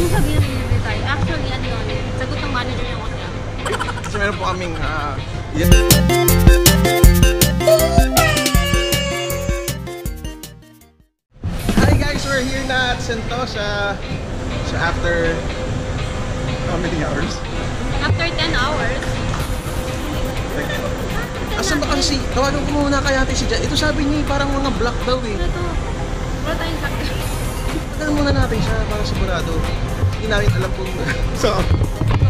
Yung sabi libre tayo. Actually, ano yun? Sagot ng manager ng hotel. Kasi meron po kaming ah, yes. Hi guys, we're here na at Sentosa. So after how many hours? After 10 hours, Asan ba kasi? Tawagan ko muna kay ate si Jan. Ito sabi niya parang mga black daw eh. ano to? Wala tayong sakit. Tagal muna natin siya para sigurado. Hindi namin alam kung so,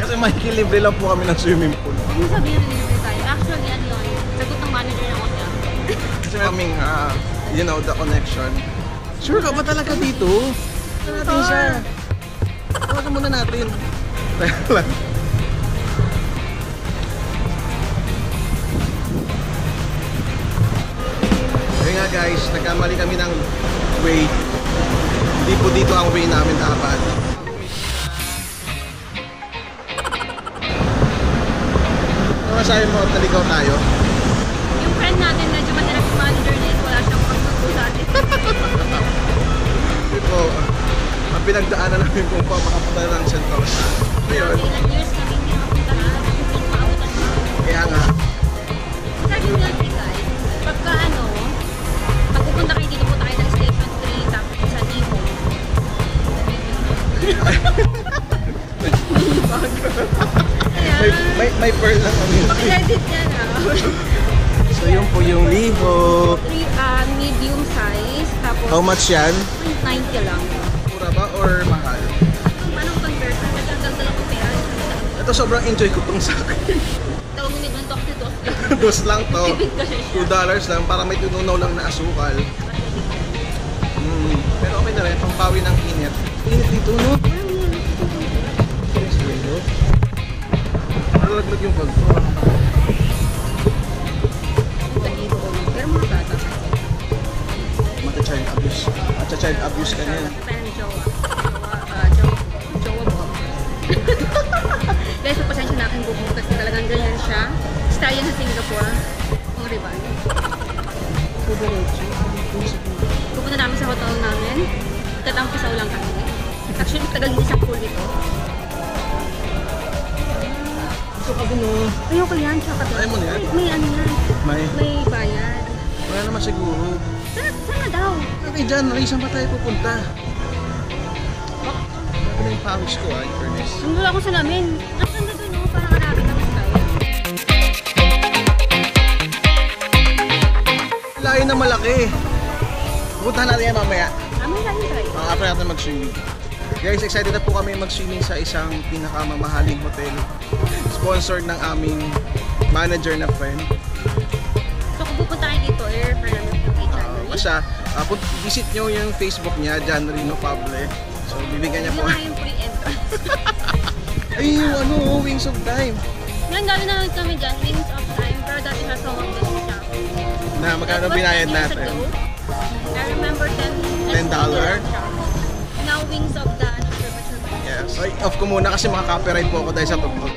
kasi makikilibre lang po kami ng swimming pool. Yung sabi na libre tayo. Actually, ano yun? Sagot ng manager ng hotel. Kasi kaming, ah, you know, the connection. Sure ka ba talaga dito? Tawagan natin siya. Tawagan muna natin. Teka lang. Kaya nga guys, nagkamali kami ng way. Hindi po dito ang way namin dapat. Ano masabi mo, naligaw tayo? Yung friend natin, medyo mahirap yung manager niya. Wala siyang pagsuko sa atin. Hindi po, ang pinagdaanan namin po pa makapunta ng Sentosa. Ngayon, Ilang years may, may, may pearl lang kami. pag-edit niya na. So yun po yung liho. 3, ah, medium size, tapos How much yan? 90 lang. Mura ba or mahal? Anong convert? Nagdagdag lang ko pera. Ito sobrang enjoy ko tong sa akin. Tawag mo nito to kasi dos. Dos lang to. 2 dollars lang para may tununaw lang na asukal. Mm. Pero okay na rin, pampawi ng init. Init dito, no? Mata-child abuse ka niyan. Tayo ng jowa. Jowa, ah, jowa. Jowa mo. Guys, pasensya na aking buhok kasi talagang ganyan siya. Style yan sa Singapore. Ang riban. Pupunta namin sa hotel namin. Tatampisaw lang kami. Actually, tagal din isang pool dito. Gusto ka din, oh. Ayoko yan, tsaka to. Ayaw mo na yan? May, may ano yan. May, May bayad. wala naman siguro. Sana, sana daw. Okay, dyan, saan ba tayo pupunta? Ano yung pawis ko, ah, in fairness. Nandun ako sa lamin. Ang ganda dun, no? Parang hanapin naman tayo. Layo na malaki. Pupuntahan natin yan mamaya. Amin lang tayo. Mga after natin mag-swimming. Guys, excited na po kami mag-swimming sa isang pinakamamahaling hotel. Sponsored ng aming manager na friend. So kung pupunta kayo dito, i-refer namin kay Uh, put- visit nyo yung Facebook niya, John Rino Pable. So, bibigyan niya po. nga yung pre-entrance. Ay, yung ano, Wings of Time. Ngayon, galing na lang kami dyan, Wings of Time, pero dati siya sa Mongol siya. Na magkano binayad 10 years natin? ago. I remember 10 $10? Now, Wings of the. Yes. Ay, off ko muna kasi mga copyright po ako dahil sa tugtog.